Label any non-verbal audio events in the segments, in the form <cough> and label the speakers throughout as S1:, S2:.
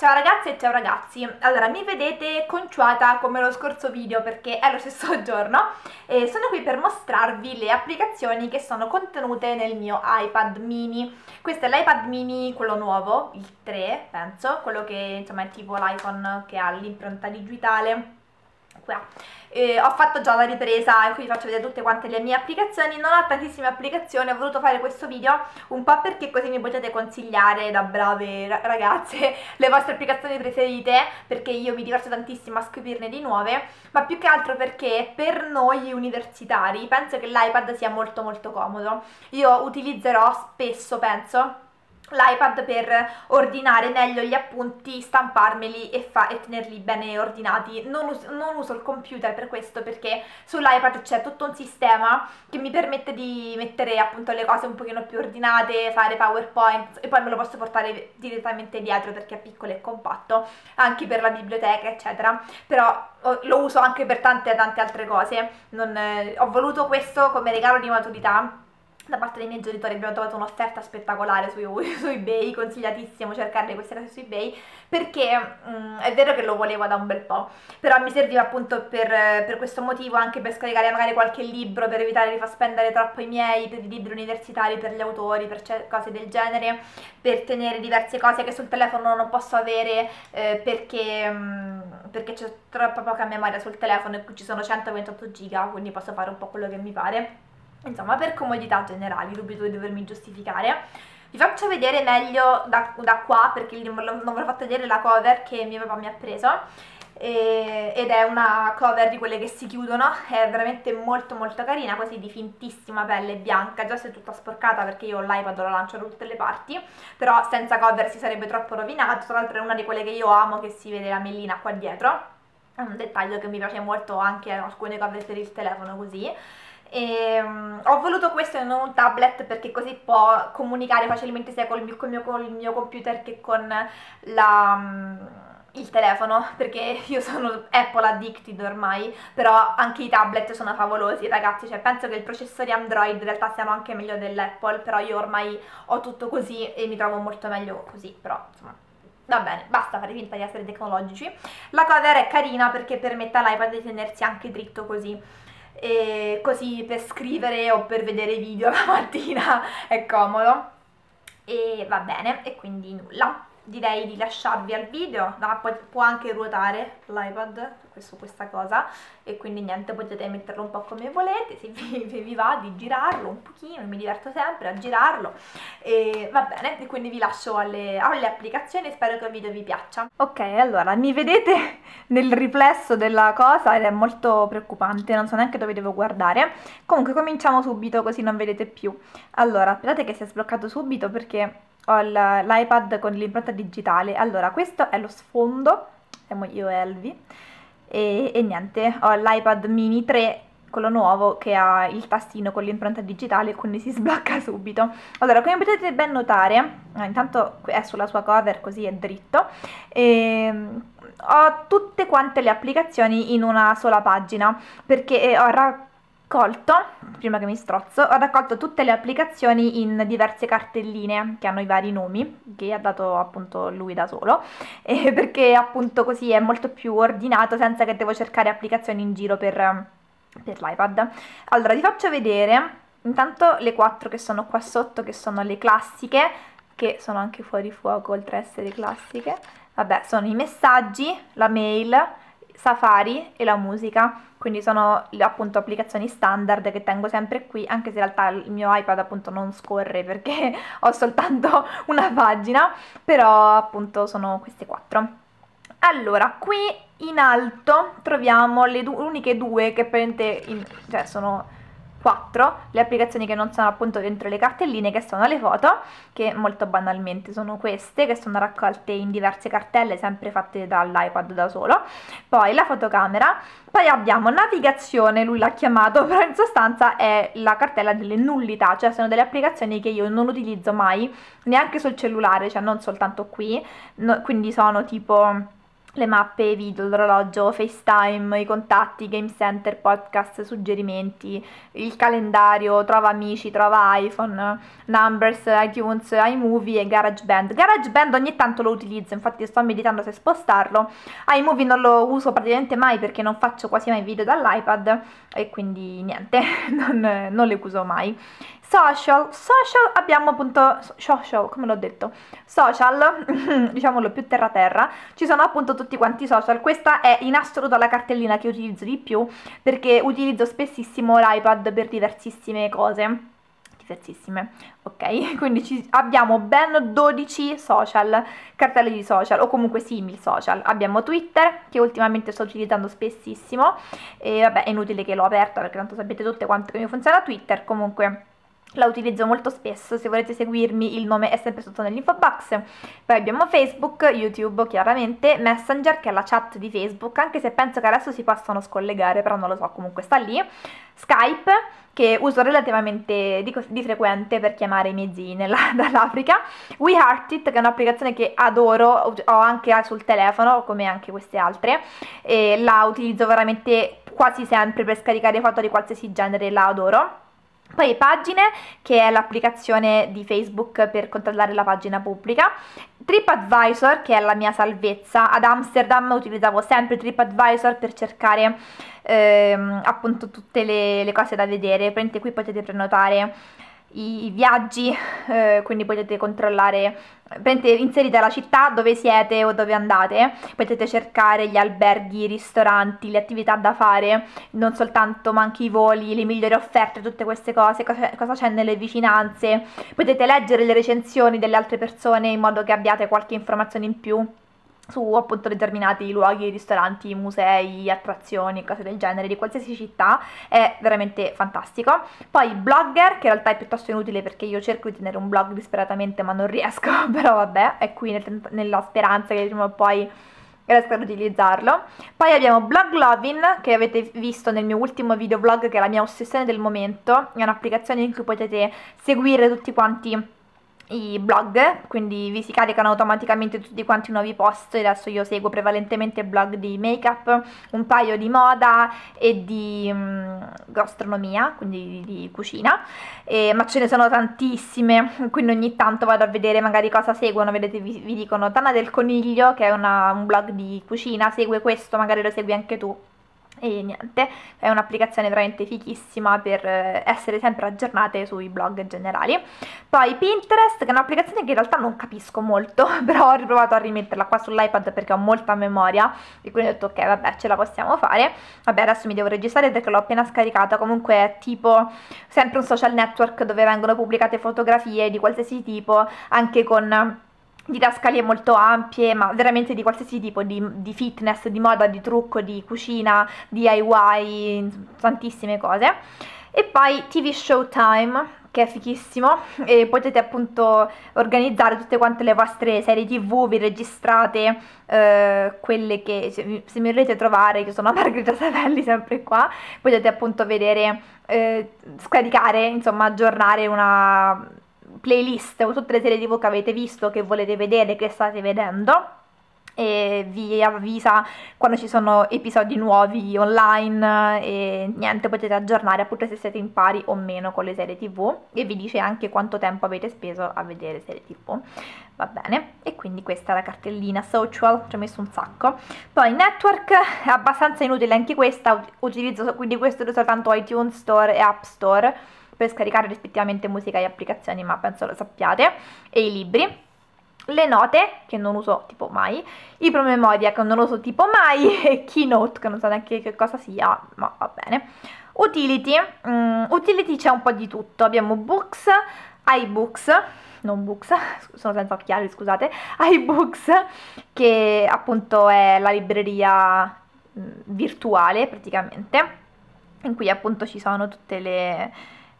S1: Ciao ragazze e ciao ragazzi, allora mi vedete conciata come lo scorso video perché è lo stesso <laughs> giorno e sono qui per mostrarvi le applicazioni che sono contenute nel mio iPad mini. Questo è l'iPad mini, quello nuovo, il 3 penso, quello che insomma è tipo l'iPhone che ha l'impronta digitale qua eh, ho fatto già la ripresa e qui vi faccio vedere tutte quante le mie applicazioni. Non ho tantissime applicazioni ho voluto fare questo video un po' perché così mi potete consigliare da brave ragazze <laughs> le vostre applicazioni preferite perché io mi diverto tantissimo a scoprirne di nuove ma più che altro perché per noi universitari penso che l'iPad sia molto molto comodo. Io utilizzerò spesso penso l'iPad per ordinare meglio gli appunti, stamparmeli e, e tenerli bene ordinati. Non, us non, uso il computer per questo perché sull'iPad c'è tutto un sistema che mi permette di mettere appunto le cose un pochino più ordinate, fare PowerPoint e poi me lo posso portare direttamente dietro perché è piccolo e compatto, anche per la biblioteca eccetera. Però oh, lo uso anche per tante tante altre cose. Non, eh, ho voluto questo come regalo di maturità da parte dei miei genitori abbiamo trovato un'offerta spettacolare su, <laughs> su, ebay, consigliatissimo cercare queste cose su ebay perché mh, mm, è vero che lo volevo da un bel po' però mi serviva appunto per, per, questo motivo anche per scaricare magari qualche libro per evitare di far spendere troppo i miei per i libri universitari, per gli autori, per cose del genere per tenere diverse cose che sul telefono non posso avere eh, perché, mh, mm, perché c'è troppa poca memoria sul telefono e ci sono 128 giga quindi posso fare un po' quello che mi pare Insomma, per comodità generali, dubito di dovermi giustificare. Vi faccio vedere meglio da, da qua, perché non ve l'ho fatto vedere la cover che mio papà mi ha preso. E, ed è una cover di quelle che si chiudono, è veramente molto molto carina, così di fintissima pelle bianca, già se è tutta sporcata perché io l'iPad lo lancio da tutte le parti, però senza cover si sarebbe troppo rovinato, tra l'altro è una di quelle che io amo che si vede la mellina qua dietro, è un dettaglio che mi piace molto anche alcune cover per il telefono così e, um, ho voluto questo in un tablet perché così può comunicare facilmente sia col mio, col mio, col mio computer che con la, um, il telefono <laughs> perché io sono Apple addicted ormai però anche i tablet sono favolosi ragazzi cioè penso che i processori Android in realtà siano anche meglio dell'Apple però io ormai ho tutto così e mi trovo molto meglio così però insomma Va bene, basta fare finta di essere tecnologici. La cover è carina perché permette all'iPad di tenersi anche dritto così e così per scrivere o per vedere video la mattina <laughs> è comodo. E va bene e quindi nulla direi di lasciarvi al video, no, può anche ruotare l'iPad su questa cosa e quindi niente potete metterlo un po' come volete, se vi, <laughs> vi, va di girarlo un pochino, mi diverto sempre a girarlo e va bene, e quindi vi lascio alle, alle applicazioni spero che il video vi piaccia. Ok, allora mi vedete <laughs> nel riflesso della cosa ed è molto preoccupante, non so neanche dove devo guardare, comunque cominciamo subito così non vedete più. Allora, aspettate che si è sbloccato subito perché ho l'iPad con l'impronta digitale. Allora, questo è lo sfondo, siamo io e Elvi, e, e niente, ho l'iPad mini 3 quello nuovo che ha il tastino con l'impronta digitale quindi si <laughs> sblocca subito allora come potete ben notare eh, intanto è sulla sua cover così è dritto ehm, ho tutte quante le applicazioni in una sola pagina perché ho raccolto raccolto, prima che mi strozzo, ho raccolto tutte le applicazioni in diverse cartelline che hanno i vari nomi, che ha dato appunto lui da solo, <laughs> e perché appunto così è molto più ordinato senza che devo cercare applicazioni in giro per, per l'iPad. Allora, vi faccio vedere intanto le quattro che sono qua sotto, che sono le classiche, che sono anche fuori fuoco oltre a essere classiche. Vabbè, sono i messaggi, la mail, Safari e la musica, quindi sono appunto applicazioni standard che tengo sempre qui, anche se in realtà il mio iPad appunto non scorre perché <laughs> ho soltanto <laughs> una pagina, però appunto sono queste quattro. Allora, qui in alto troviamo le du uniche due che praticamente in, cioè sono 4 le applicazioni che non sono appunto dentro le cartelline che sono le foto che molto banalmente sono queste che sono raccolte in diverse cartelle sempre fatte dall'iPad da solo. Poi la fotocamera. Poi abbiamo navigazione lui l'ha chiamato <laughs> però in sostanza è la cartella delle nullità cioè sono delle applicazioni che io non utilizzo mai neanche sul cellulare cioè non soltanto qui. No, quindi sono tipo le mappe, video, l'orologio, FaceTime, i contatti, Game Center, podcast, suggerimenti, il calendario, trova amici, trova iPhone, Numbers, iTunes, iMovie e GarageBand. GarageBand ogni tanto lo utilizzo, infatti sto meditando se spostarlo. iMovie non lo uso praticamente mai perché non faccio quasi mai video dall'iPad e quindi niente, <laughs> non, non le uso mai. Social, social abbiamo appunto, social, come l'ho detto, social, <laughs> diciamolo più terra terra, ci sono appunto tutti quanti i social, questa è in assoluto la cartellina che utilizzo di più perché utilizzo spessissimo l'iPad per diversissime cose, diversissime, ok? <laughs> Quindi ci, abbiamo ben 12 social, cartelle di social o comunque simili social, abbiamo Twitter che ultimamente sto utilizzando spessissimo e vabbè è inutile che l'ho aperta perché tanto sapete tutte quanto come funziona Twitter, comunque la utilizzo molto spesso, se volete seguirmi il nome è sempre sotto nell'info box. Poi abbiamo Facebook, YouTube chiaramente, Messenger che è la chat di Facebook, anche se penso che adesso si possano scollegare, però non lo so, comunque sta lì. Skype che uso relativamente di, di frequente per chiamare i miei zii nella, <laughs> dall'Africa. WeHeartIt che è un'applicazione che adoro, ho anche sul telefono come anche queste altre, e la utilizzo veramente quasi sempre per scaricare foto di qualsiasi genere, la adoro. Poi pagine, che è l'applicazione di Facebook per controllare la pagina pubblica. TripAdvisor, che è la mia salvezza. Ad Amsterdam utilizzavo sempre TripAdvisor per cercare ehm, appunto tutte le, le, cose da vedere. Prendete qui potete prenotare i viaggi, eh, quindi potete controllare, inserite la città dove siete o dove andate, potete cercare gli alberghi, i ristoranti, le attività da fare, non soltanto ma anche i voli, le migliori offerte, tutte queste cose, cosa c'è nelle vicinanze, potete leggere le recensioni delle altre persone in modo che abbiate qualche informazione in più su appunto determinati luoghi, ristoranti, musei, attrazioni, cose del genere di qualsiasi città, è veramente fantastico. Poi Blogger, che in realtà è piuttosto inutile perché io cerco di tenere un blog disperatamente ma non riesco, <laughs> però vabbè, è qui nel, nella speranza che prima o poi riesco ad utilizzarlo. Poi abbiamo Bloglovin, che avete visto nel mio ultimo video vlog, che è la mia ossessione del momento, è un'applicazione in cui potete seguire tutti quanti i blog, quindi vi si caricano automaticamente tutti quanti i nuovi post, adesso io seguo prevalentemente blog di make-up, un paio di moda e di um, gastronomia, quindi di, di cucina, e, ma ce ne sono tantissime, <laughs> quindi ogni tanto vado a vedere magari cosa seguono, vedete vi, vi dicono Tana del Coniglio che è una, un blog di cucina, segue questo, magari lo segui anche tu e niente, è un'applicazione veramente fichissima per eh, essere sempre aggiornate sui blog generali. Poi Pinterest, che è un'applicazione che in realtà non capisco molto, <laughs> però ho riprovato a rimetterla qua sull'iPad perché ho molta memoria e quindi ho detto ok, vabbè, ce la possiamo fare. Vabbè, adesso mi devo registrare perché l'ho appena scaricata, comunque è tipo sempre un social network dove vengono pubblicate fotografie di qualsiasi tipo, anche con didascalie molto ampie, ma veramente di qualsiasi tipo di, di, fitness, di moda, di trucco, di cucina, DIY, tantissime cose. E poi TV Showtime, che è fichissimo, e potete appunto organizzare tutte quante le vostre serie TV, vi registrate eh, quelle che se, mi volete trovare, io sono <laughs> Margherita Savelli sempre qua, potete appunto vedere, eh, scaricare, insomma aggiornare una playlist o tutte le serie tv che avete visto, che volete vedere, che state vedendo e vi avvisa quando ci sono episodi nuovi online e niente potete aggiornare appunto se siete in pari o meno con le serie tv e vi dice anche quanto tempo avete speso a vedere serie tv va bene? E quindi questa è la cartellina social ci ho messo un sacco. Poi network è abbastanza inutile anche questa utilizzo quindi questo soltanto iTunes Store e App Store per scaricare rispettivamente musica e applicazioni, ma penso lo sappiate, e i libri. Le note, che non uso tipo mai, i promemoria, che non uso tipo mai, <laughs> e Keynote, che non so neanche che cosa sia, ma va bene. Utility, um, utility c'è un po' di tutto, abbiamo books, iBooks, non books, <laughs> sono senza occhiali, scusate, iBooks, che appunto è la libreria virtuale praticamente, in cui appunto ci sono tutte le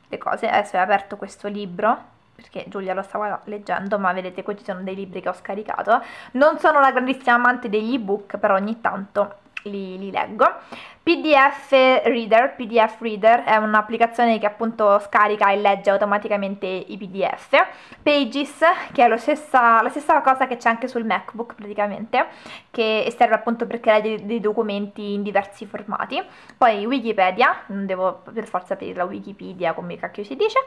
S1: le cose. Adesso ho aperto questo libro perché Giulia lo stava leggendo, ma vedete qui ci sono dei libri che ho scaricato. Non sono una grandissima amante degli ebook, però ogni tanto li, li leggo. PDF Reader, PDF Reader è un'applicazione che appunto scarica e legge automaticamente i PDF. Pages, che è stessa, la stessa cosa che c'è anche sul MacBook praticamente, che serve appunto per creare dei, documenti in diversi formati. Poi Wikipedia, non devo per forza aprirla Wikipedia come cacchio si dice.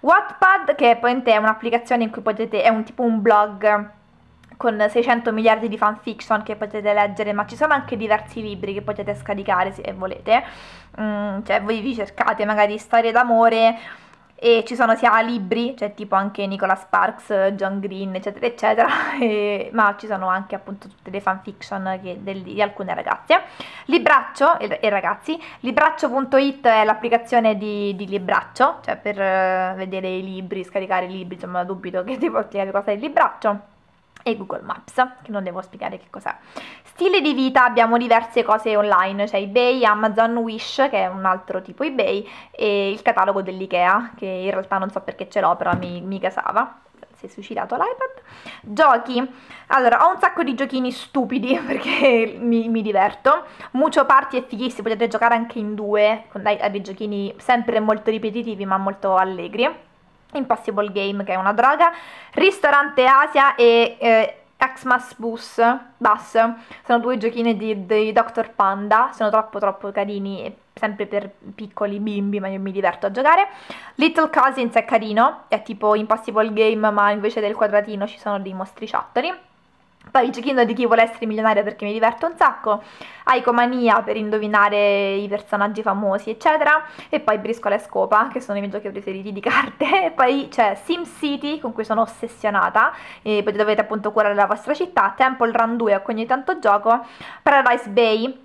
S1: Wattpad, che è un'applicazione in cui potete, è un tipo un blog con 600 miliardi di fanfiction che potete leggere, ma ci sono anche diversi libri che potete scaricare se volete. Mm, cioè, voi vi cercate magari storie d'amore e ci sono sia libri, cioè tipo anche Nicola Sparks, John Green, eccetera, eccetera, <laughs> e, ma ci sono anche appunto tutte le fanfiction che, del, di alcune ragazze. Libraccio, e, ragazzi, libraccio.it è l'applicazione di, di, Libraccio, cioè per uh, vedere i libri, scaricare i libri, insomma dubito che ti porti spiegare cosa il Libraccio e Google Maps, che non devo spiegare che cos'è. Stile di vita abbiamo diverse cose online, c'è eBay, Amazon, Wish, che è un altro tipo eBay, e il catalogo dell'IKEA, che in realtà non so perché ce l'ho, però mi, mi casava si è suicidato l'iPad. Giochi. Allora, ho un sacco di giochini stupidi <laughs> perché mi, mi diverto. Mucho Party è fighissimo, potete giocare anche in due, con dei, dei giochini sempre molto ripetitivi ma molto allegri. Impossible Game che è una droga, Ristorante Asia e eh, Xmas Bus, Bus, sono due giochini di, di Dr. Panda, sono troppo troppo carini, sempre per piccoli bimbi, ma io mi diverto a giocare. Little Cousins è carino, è tipo Impossible Game, ma invece del quadratino ci sono dei mostriciattoli. Poi il giochino di chi vuole essere milionario perché mi diverto un sacco, Icomania per indovinare i personaggi famosi eccetera, e poi Briscola e Scopa che sono i miei giochi preferiti di carte, <laughs> e poi c'è SimCity con cui sono ossessionata, e dovete appunto curare la vostra città, Temple Run 2 a ogni tanto gioco, Paradise Bay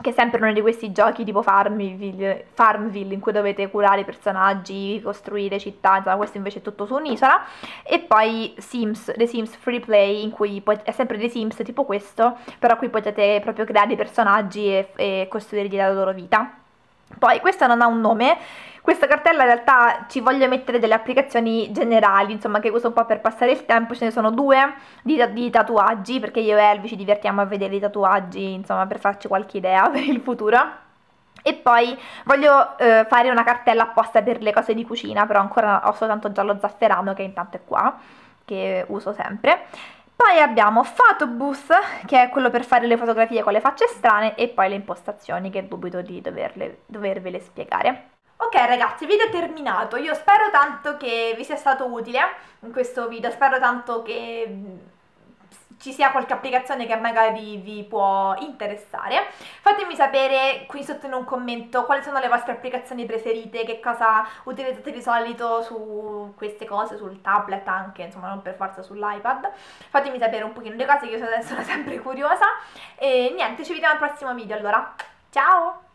S1: che è sempre uno di questi giochi tipo Farmville, Farmville in cui dovete curare i personaggi, costruire città, insomma questo invece è tutto su un'isola e poi Sims, The Sims Free Play in cui è sempre The Sims tipo questo, però qui potete proprio creare i personaggi e, e costruirgli la loro vita. Poi questa non ha un nome, questa cartella in realtà ci voglio mettere delle applicazioni generali, insomma che uso un po' per passare il tempo, ce ne sono due di, di tatuaggi, perché io e Elvi ci divertiamo a vedere i tatuaggi, insomma per farci qualche idea <laughs> per il futuro. E poi voglio eh, fare una cartella apposta per le cose di cucina, però ancora ho soltanto giallo zafferano che intanto è qua, che uso sempre. Poi abbiamo Photobooth, che è quello per fare le fotografie con le facce strane, e poi le impostazioni, che dubito di doverle, dovervele spiegare. Ok ragazzi, video terminato, io spero tanto che vi sia stato utile in questo video, spero tanto che ci sia qualche applicazione che magari vi può interessare. Fatemi sapere qui sotto in un commento quali sono le vostre applicazioni preferite, che cosa utilizzate di solito su queste cose, sul tablet anche, insomma non per forza sull'iPad. Fatemi sapere un pochino le cose che io sono <laughs> sempre curiosa. E niente, ci vediamo al prossimo video allora. Ciao!